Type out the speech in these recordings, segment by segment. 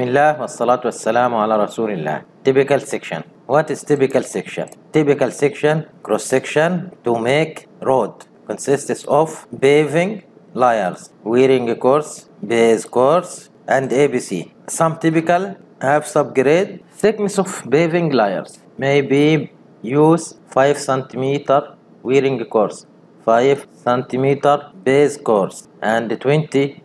بسم الله والصلاة والسلام على رسول الله typical section what is typical section typical section cross section to make road consists of paving layers wearing course base course and ABC some typical have subgrade thickness of paving layers may be use 5 centimeter wearing course 5 centimeter base course and 20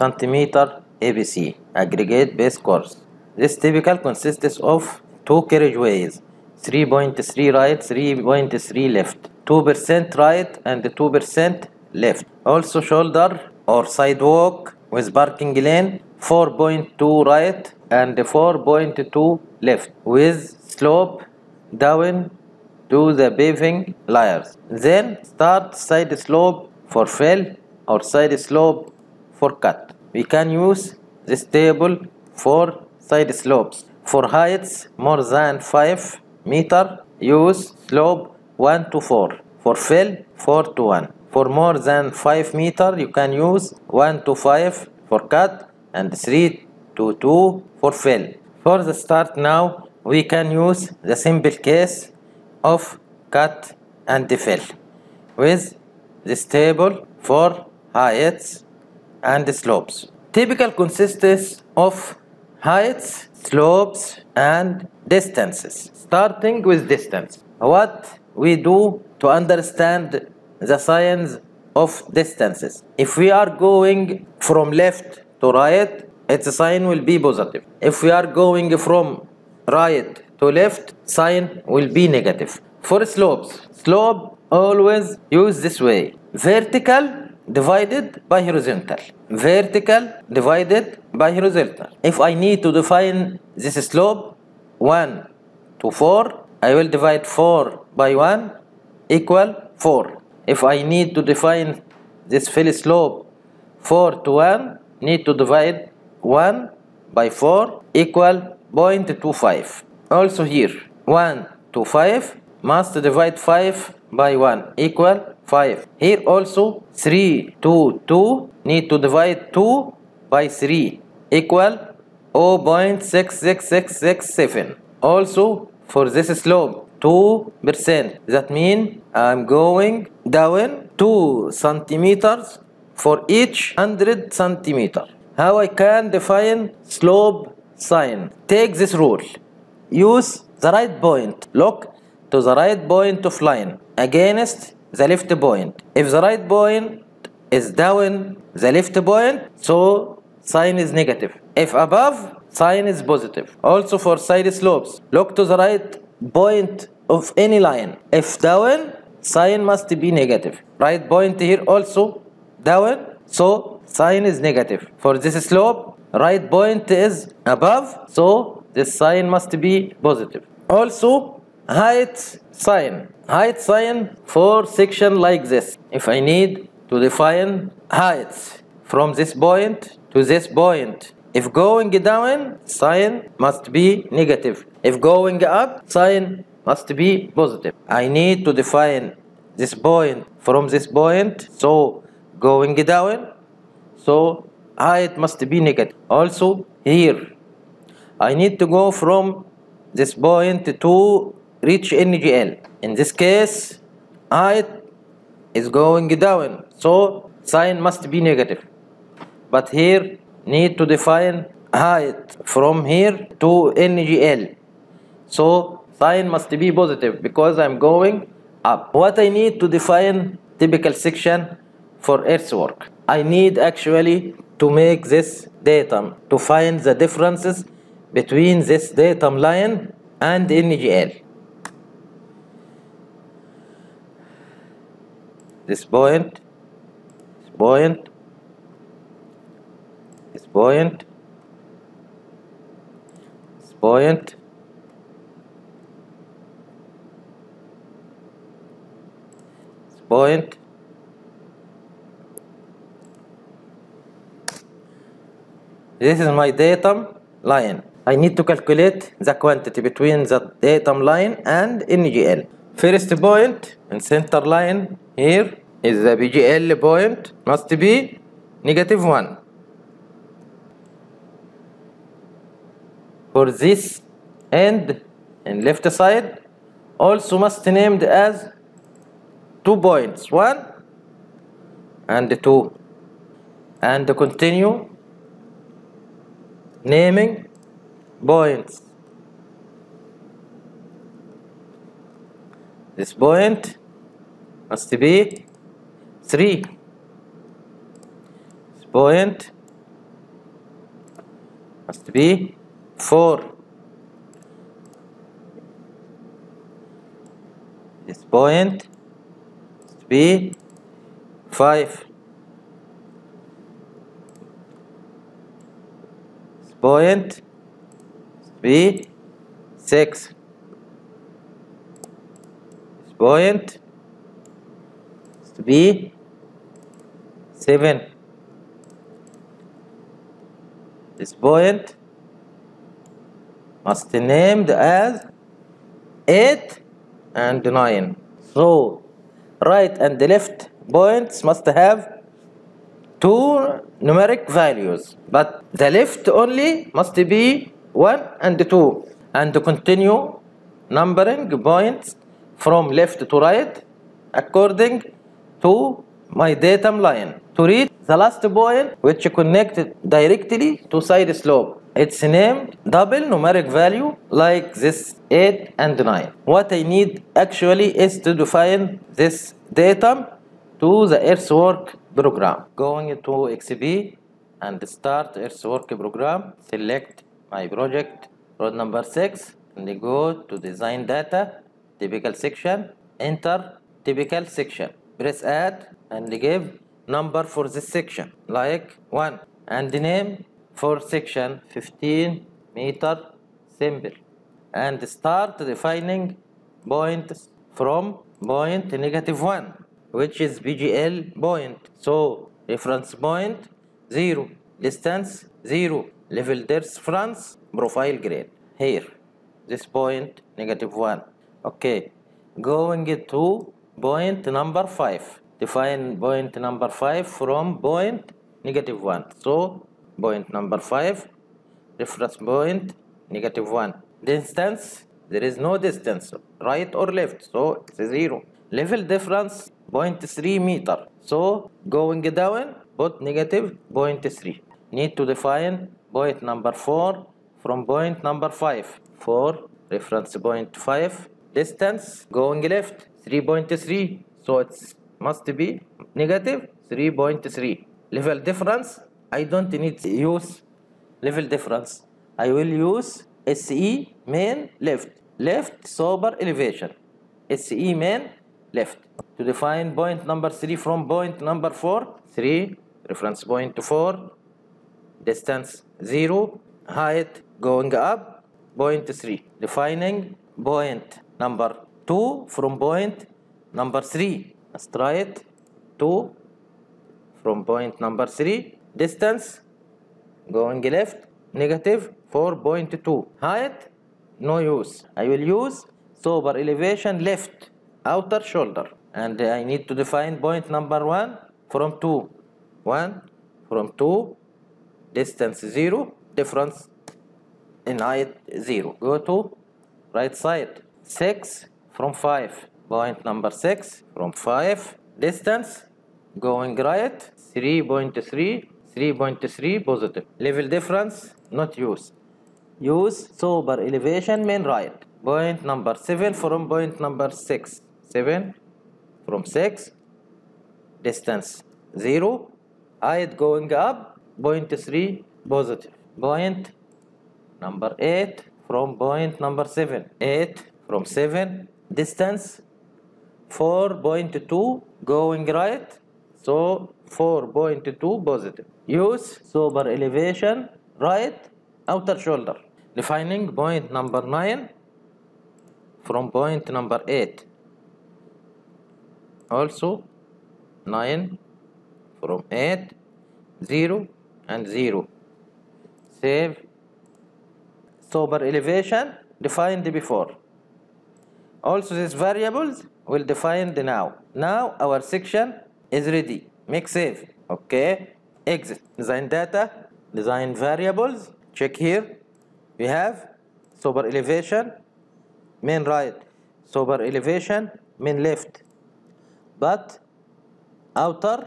centimeter ABC aggregate base course. This typical consists of two carriageways 3.3 right 3.3 left. 2% right and 2% left. Also shoulder or sidewalk with parking lane 4.2 right and 4.2 left. With slope down to the paving layers. Then start side slope for fill or side slope for cut we can use this table for side slopes. For heights more than 5 meter use slope 1 to 4 for fill 4 to 1 for more than 5 meter you can use 1 to 5 for cut and 3 to 2 for fill for the start now we can use the simple case of cut and fill with this table for heights and slopes. Typical consists of heights, slopes, and distances. Starting with distance. What we do to understand the science of distances. If we are going from left to right, its sign will be positive. If we are going from right to left, sign will be negative. For slopes, slope always use this way. Vertical divided by horizontal. Vertical divided by horizontal. If I need to define this slope 1 to 4, I will divide 4 by 1 equal 4. If I need to define this fill slope 4 to 1, need to divide 1 by 4 equal 0.25. Also here 1 to 5 must divide 5 by 1 equal 5. Here also 3 to 2 need to divide 2 by 3 equal 0.66667. Also for this slope 2% that means I'm going down 2 centimeters for each 100 centimeter. How I can define slope sign? Take this rule. Use the right point. Look to the right point of line against the left point. If the right point is down the left point, so sign is negative. If above, sign is positive. Also for side slopes, look to the right point of any line. If down, sign must be negative. Right point here also down, so sign is negative. For this slope, right point is above, so this sign must be positive. Also, height sign. Height sign for section like this. If I need to define heights from this point to this point. If going down, sign must be negative. If going up, sign must be positive. I need to define this point from this point. So going down, so height must be negative. Also here, I need to go from this point to reach NGL. In this case, height is going down, so sign must be negative. But here, need to define height from here to NGL. So sign must be positive because I'm going up. What I need to define typical section for earthwork? I need actually to make this datum to find the differences between this datum line and NGL. This point, this point, this point, this point, this point, This is my datum line. I need to calculate the quantity between the datum line and NGL. First and center line here is the BGL point must be negative 1. for this end and left side also must named as two points one and two and continue naming points this point must be 3 this point must be 4 this point must be 5 this point must be 6 point must be 7 this point must be named as 8 and 9 so right and left points must have two numeric values but the left only must be 1 and 2 and to continue numbering points from left to right according to my datum line. To reach the last point which connected directly to side slope. It's named double numeric value like this 8 and 9 what i need actually is to define this datum to the earthwork program. Going to xp and start earthwork program select my project road number 6 and go to design data typical section enter typical section. Press add and give number for this section like 1 and name for section 15 meter simple and start defining points from point negative 1 which is BGL point. So reference point 0 distance 0 level difference profile grade. Here this point negative 1 okay going to point number 5 define point number 5 from point negative 1 so point number 5 reference point negative 1 distance there is no distance right or left. So it's zero. Level difference 0.3 meter. So going down put negative 0.3 need to define point number 4 from point number 5 for reference point 5 distance going left 3.3 so it must be negative 3.3 level difference I don't need to use level difference. I will use SE main left. Left super elevation. SE main left. To define point number 3 from point number 4 3 reference point 4 distance 0 height going up point 3 defining point number 2 from point number 3 straight 2 from point number 3 distance going left negative 4.2 height no use. I will use super elevation left outer shoulder. And I need to define point number 1 from 2 1 from 2 distance 0 difference in height 0 go to right side 6 from 5 point number 6 from 5 distance going right 3.3 3.3 positive. Level difference not use. Use super elevation main right. Point number 7 from point number 6 7 from 6 distance 0 height going up point 3 positive. Point number 8 from point number 7 8 from 7 distance 4.2 going right so 4.2 positive. Use super elevation right outer shoulder. Defining point number 9 from point number 8 also 9 from 8 0 and 0 save. Super elevation defined before also these variables will define the now. Now our section is ready. Make save. Okay? Exit. Design data design variables. Check here. We have super elevation main right super elevation main left. But outer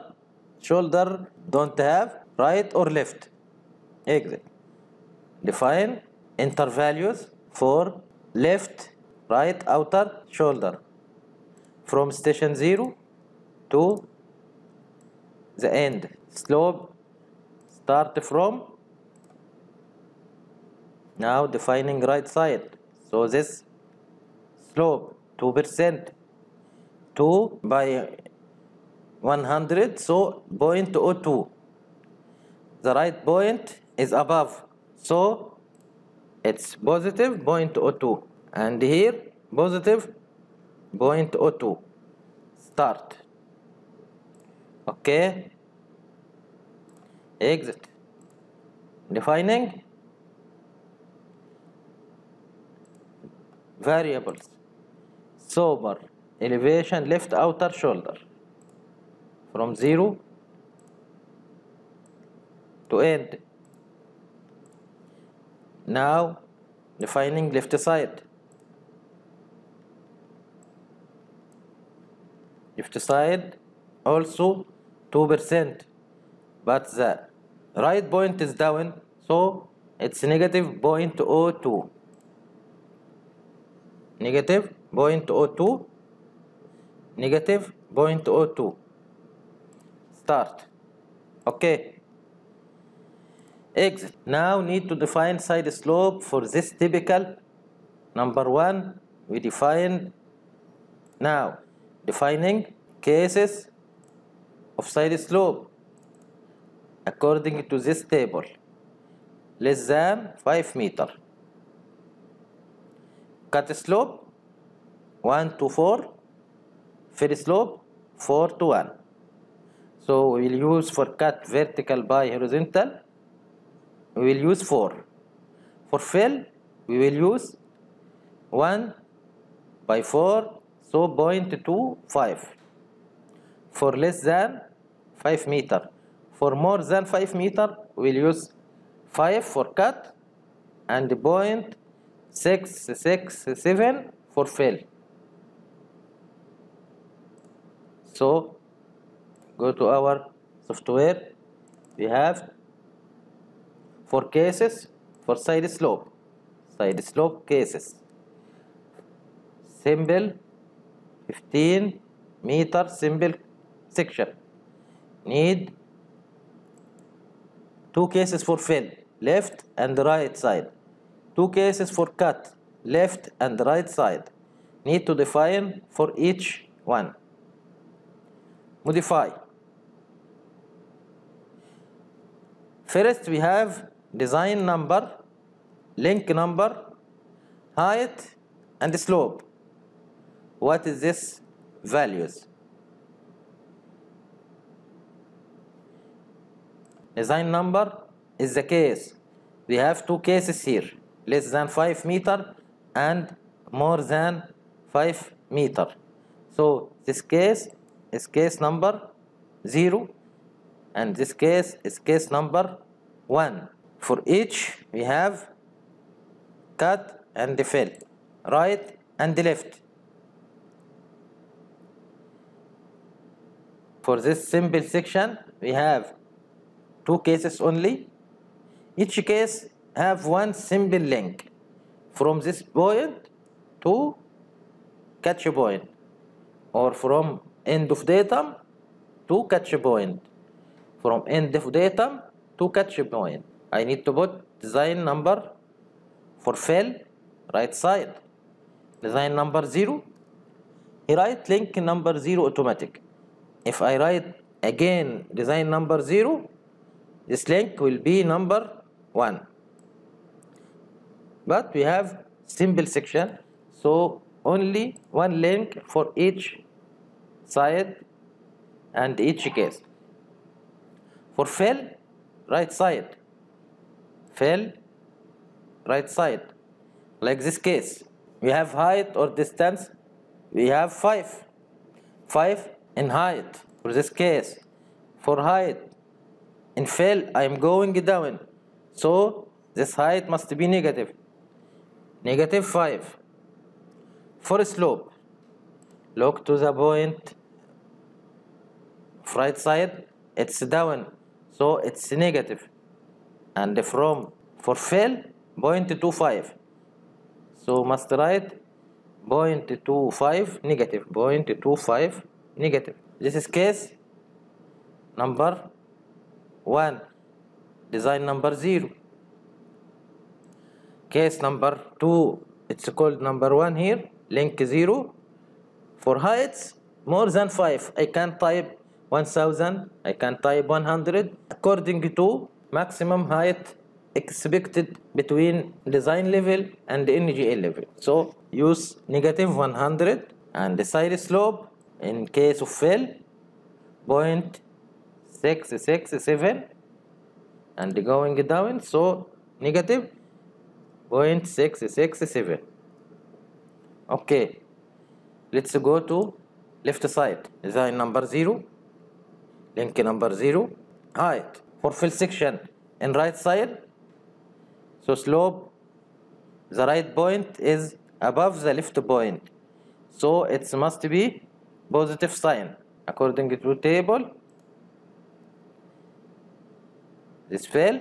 shoulder don't have right or left. Exit. Define enter values for left right outer shoulder. From station 0 to the end. Slope start from now defining right side. So this slope 2% 2 by 100 so point 02 the right point is above. So it's positive point 02 and here positive point 02 start. Okay. Exit. Defining. Variables. Super. Elevation left outer shoulder. From 0 to end. Now defining left side left side also 2% but the right point is down so it's negative 0.02 negative 0.02 negative 0.02 start. Okay. Exit. Now need to define side slope for this typical. Number one we define now defining cases of side slope according to this table. Less than 5 meter. Cut slope 1 to 4 fill slope 4 to 1 so we will use for cut vertical by horizontal we will use 4 for fill we will use 1 by 4 so point 0.25 for less than 5 meter. For more than 5 meter we'll use 5 for cut and point 6 6 7 for fill so go to our software. We have four cases for side slope. Side slope cases. Simple 15 meter simple section. Need two cases for fill left and right side. Two cases for cut left and right side. Need to define for each one. Modify. First we have design number link number height and slope what is this values? Design number is the case. We have two cases here. Less than 5 meter and more than 5 meter. So this case is case number 0 and this case is case number 1 for each we have cut and fill right and left for this simple section we have two cases only. Each case have one simple link. From this point to catch point. Or from end of datum to catch point. From end of datum to catch point. I need to put design number for fill right side. Design number 0 he write link number 0 automatic if I write again design number 0 this link will be number 1 but we have simple section. So only one link for each side and each case. For fill right side. Fill right side. Like this case. We have height or distance. We have 5 5 in height. For this case? For height. In fill I am going down. So this height must be negative. Negative 5 for slope. Look to the point. Right side it's down. So it's negative. And from for fill 0.25 so must write 0.25 negative 0.25 negative. This is case number 1 design number 0 case number 2 it's called number 1 here. Link 0 for heights more than 5 I can type 1000 I can type 100 according to maximum height expected between design level and NGL level. So use negative 100 and the side slope in case of fill point 667 and going down so negative 0.667 okay let's go to left side. Design number 0 link number 0 height for fill section. In right side so slope the right point is above the left point. So it must be positive sign. According to table this fill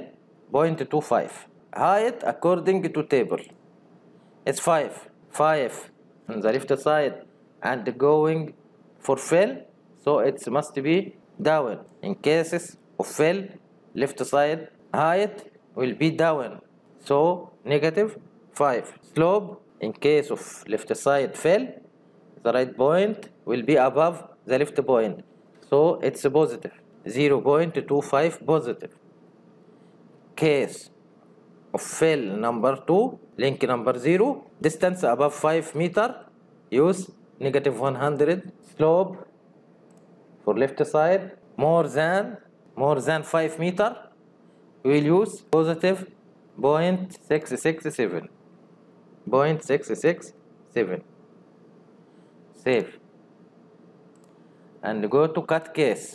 0.25 height according to table. It's 5 5 on the left side and going for fill so it must be down. In cases of fill left side height will be down. So negative 5 slope in case of left side fill the right point will be above the left point. So it's positive. 0.25 positive. Case of fill number 2 link number 0 distance above 5 meter use negative 100 slope for left side more than more than 5 meter we will use positive 0.667 0.667 save and go to cut case.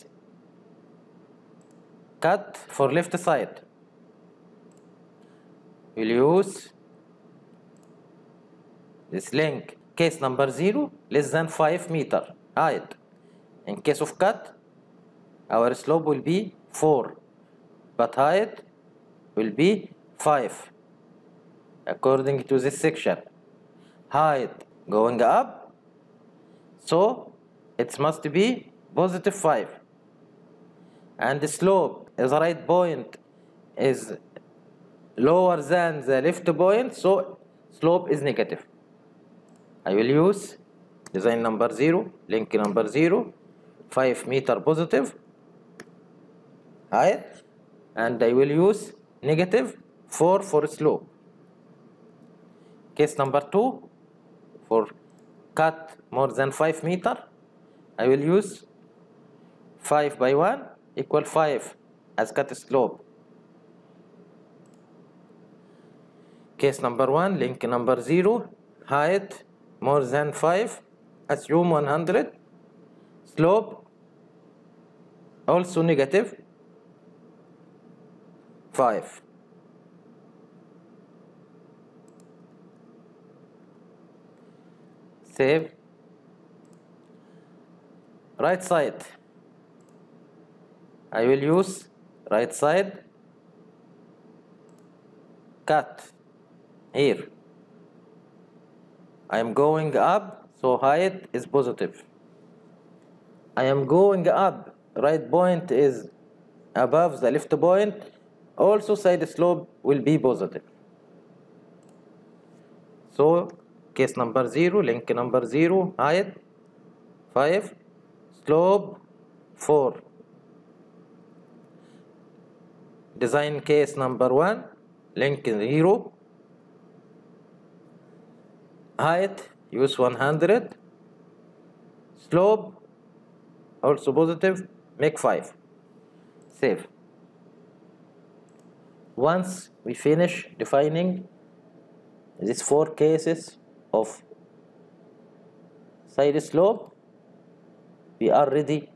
Cut for left side. We'll use this link. Case number 0 less than 5 meter height. In case of cut our slope will be 4 but height will be 5 according to this section. Height going up so it must be positive 5 and the slope is right point is lower than the left point so slope is negative. I will use design number 0 link number 0 5 meter positive height and I will use negative 4 for slope. Case number 2 for cut more than 5 meter. I will use 5 by 1 equal 5 as cut slope. Case number 1 link number 0 height more than 5 assume 100 slope also negative 5 save right side. I will use right side. Cut. Here. I am going up so height is positive. I am going up. Right point is above the left point. Also side slope will be positive. So case number 0 link number 0 height 5 slope 4 design case number 1 link 0 height use 100 slope also positive make 5 save. Once we finish defining these four cases of side slope we are ready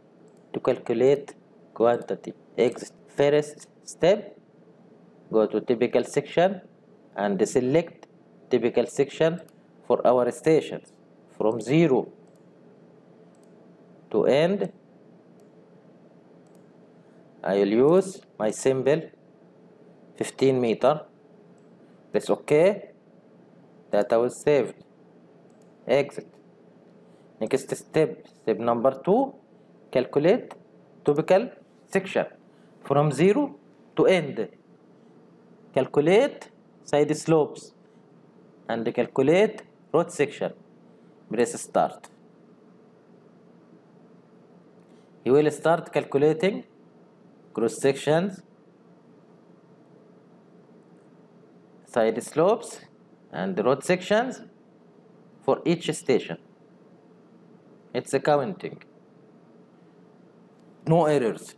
to calculate quantity. Ex first step go to typical section and select typical section for our stations from 0 to end. I will use my symbol 15 meter. Press OK data was saved exit next step step number 2 calculate typical section from 0 to end. Calculate side slopes and calculate road section. Press start. You will start calculating cross sections side slopes and road sections for each station. It's a counting. No errors.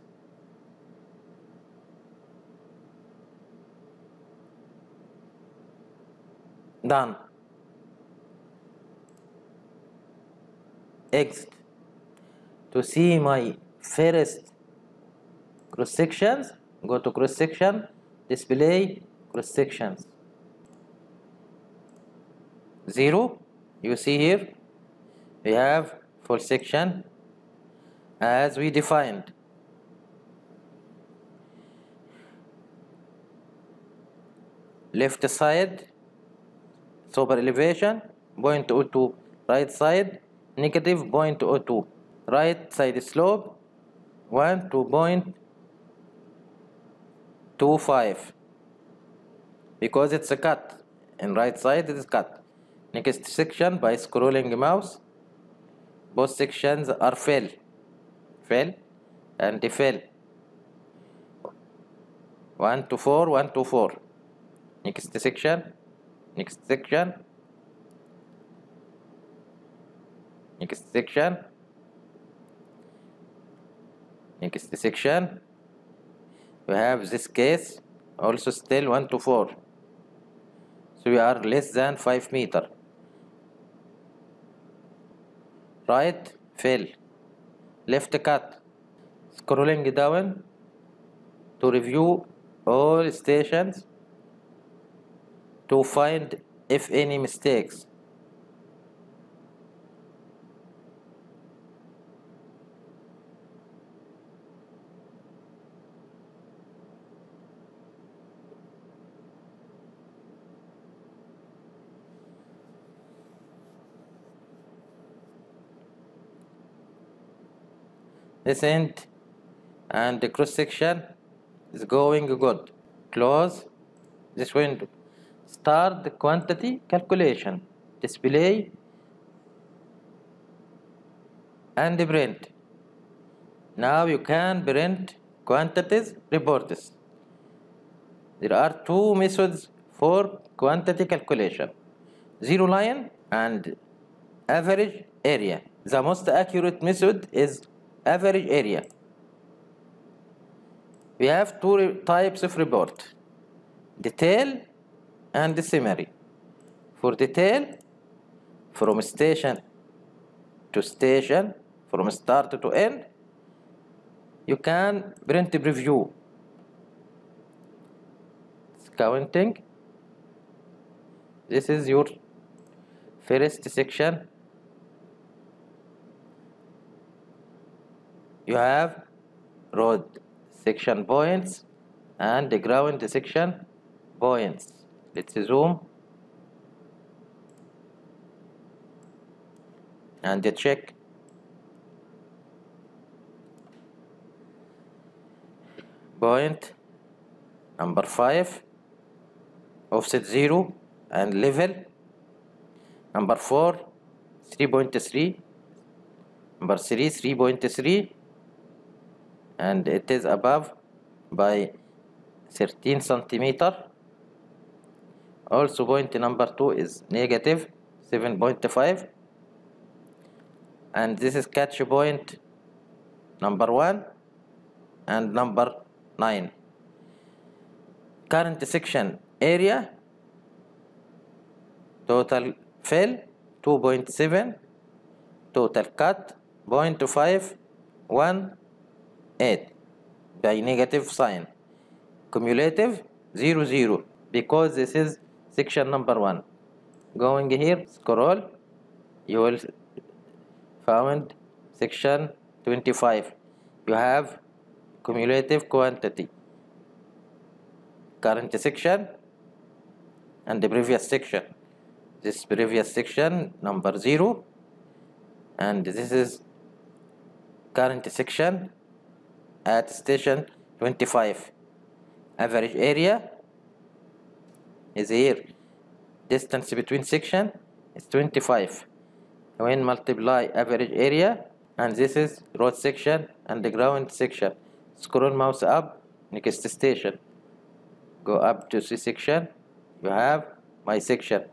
Done. Exit. To see my first cross sections go to cross section display cross sections. Zero you see here we have full section as we defined. Left side super elevation 0.02 right side negative 0.02 right side slope 1 to 0.25 because it's a cut and right side it is cut next section by scrolling mouse. Both sections are fill fill and fill 1 to 4 1 to 4 next section. Next section. Next section. Next section. We have this case also still 1 to 4 so we are less than 5 meter right? Fill left cut. Scrolling down to review all stations to find if any mistakes this end and the cross section is going good. Close this window. Start the quantity calculation. Display and the print. Now you can print quantities reports. There are two methods for quantity calculation. Zero line and average area. The most accurate method is average area. We have two types of report. Detail and summary. For detail from station to station from start to end you can print the preview counting. This is your first section you have road section points and the ground section points. Let's zoom and the check. Point number 5 offset 0 and level. Number 4 3.3 number 3 3.3 and it is above by 13 centimeter. Also point number 2 is negative 7.5 and this is catch point number 1 and number 9 current section area total fill 2.7 total cut 0.5 1 8 by negative sign. Cumulative 0 0 because this is section number 1 going here scroll you will found section 25 you have cumulative quantity. Current section and the previous section. This previous section number 0 and this is current section at station 25 average area is here. Distance between section is 25 when multiply average area and this is road section and the ground section. Scroll mouse up next station. Go up to C section you have my section.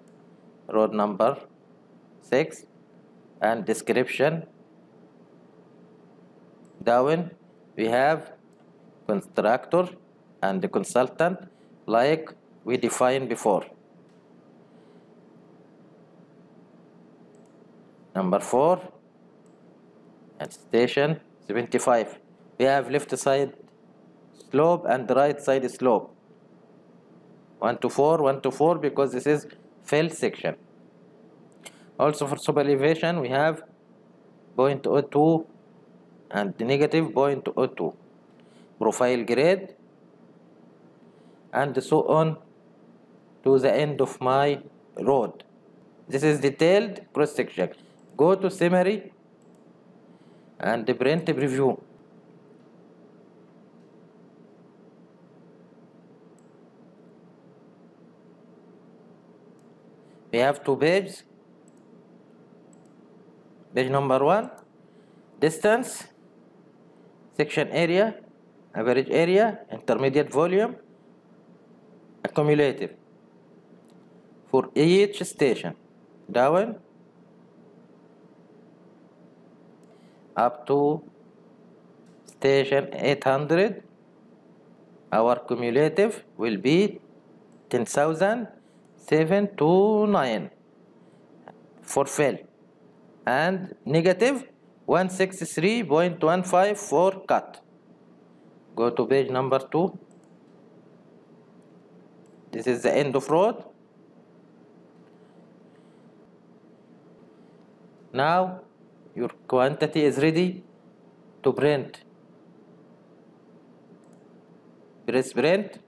Road number 6 and description. Down we have constructor and the consultant like we defined before. Number 4 at station 75 we have left side slope and right side slope. 1 to 4 1 to 4 because this is fill section. Also for super elevation we have point 0.02 and negative point 0.02 profile grade and so on to the end of my road. This is detailed cross section go to summary and print preview. We have two pages page number one distance section area average area intermediate volume accumulative. For each station down up to station 800 our cumulative will be 10,729 for fill and negative 163.15 for cut. Go to page number 2 this is the end of road. Now your quantity is ready to print. Press print.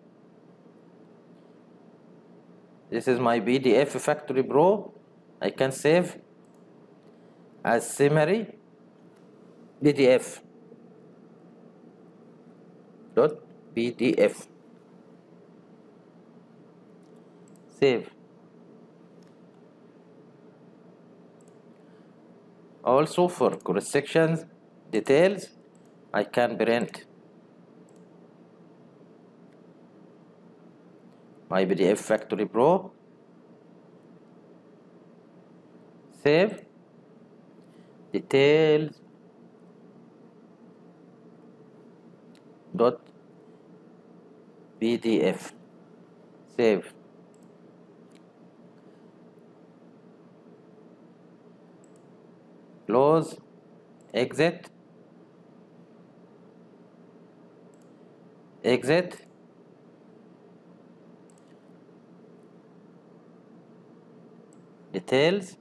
This is my PDF factory pro I can save as summary PDF dot PDF save. Also for cross sections details I can print my PDF Factory Pro save. Details dot PDF save. Close. Exit. Exit. Details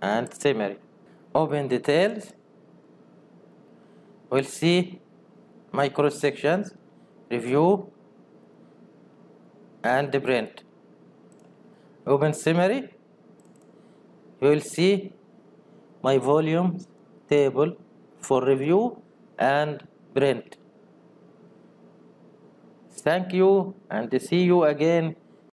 and summary. Open details. We'll see my cross sections review and the print open summary. You will see my volume table for review and print thank you and see you again